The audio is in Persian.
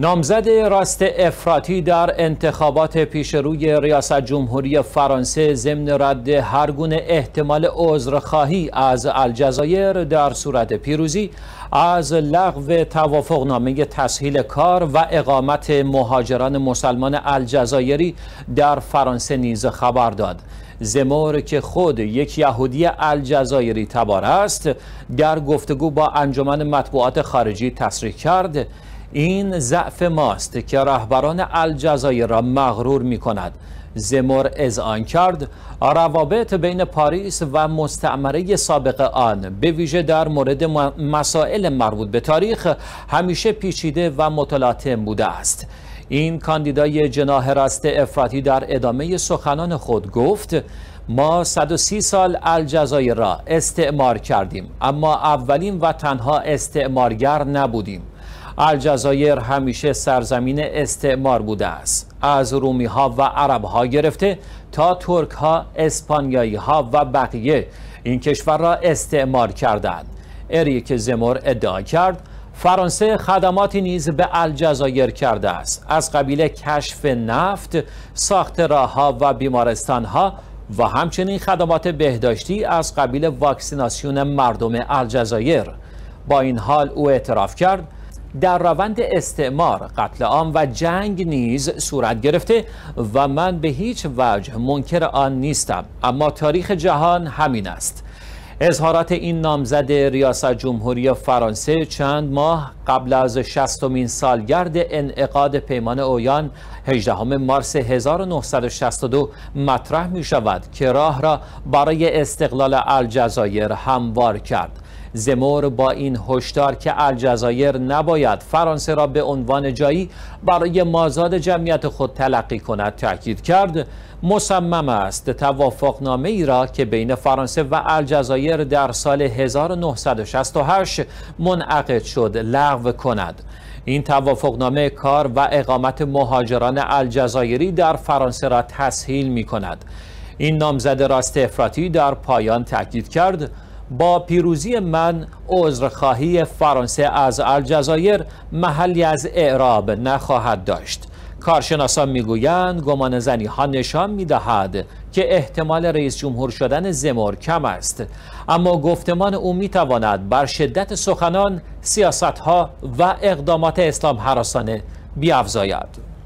نامزد راست افراطی در انتخابات پیشروی ریاست جمهوری فرانسه ضمن رد هر گونه احتمال عذرخواهی از الجزایر در صورت پیروزی از لغو توافقنامه تسهیل کار و اقامت مهاجران مسلمان الجزایری در فرانسه نیز خبر داد. زمور که خود یک یهودی الجزایری تبار است در گفتگو با انجمن مطبوعات خارجی تصریح کرد. این ضعف ماست که رهبران الجزایر را مغرور می کند زمر اذعان کرد روابط بین پاریس و مستعمره سابق آن به ویژه در مورد مسائل مربوط به تاریخ همیشه پیچیده و متلاطم بوده است. این کاندیدای جناح راست افراطی در ادامه سخنان خود گفت ما 130 سال الجزایر را استعمار کردیم اما اولین و تنها استعمارگر نبودیم. الجزایر همیشه سرزمین استعمار بوده است. از رومی ها و عرب ها گرفته تا ترک ها اسپانیایی ها و بقیه این کشور را استعمار کردند. اریک زمور ادعا کرد فرانسه خدماتی نیز به الجزایر کرده است. از قبیل کشف نفت ساخت ها و بیمارستان ها و همچنین خدمات بهداشتی از قبیل واکسیناسیون مردم الجزایر. با این حال او اعتراف کرد در روند استعمار قتل عام و جنگ نیز صورت گرفته و من به هیچ وجه منکر آن نیستم. اما تاریخ جهان همین است. اظهارات این نامزد ریاست جمهوری فرانسه چند ماه قبل از شستمین سالگرد انعقاد پیمان اویان 18 مارس 1962 مطرح می شود که راه را برای استقلال الجزایر هموار کرد. زمور با این هشدار که الجزایر نباید فرانسه را به عنوان جایی برای مازاد جمعیت خود تلقی کند تاکید کرد. مصمم است توافقنامه ای را که بین فرانسه و الجزایر در سال 1968 منعقد شد لغو کند. این توافقنامه کار و اقامت مهاجران الجزایری در فرانسه را تسهیل می کند این نامزد راست افراطی در پایان تاکید کرد. با پیروزی من عذرخواهی فرانسه از الجزایر محلی از اعراب نخواهد داشت. کارشناسان می‌گویند گمان زنی ها نشان می‌دهد که احتمال رئیس جمهور شدن زمور کم است. اما گفتمان او می‌تواند بر شدت سخنان سیاست ها و اقدامات اسلام حراسانه بیافزاید.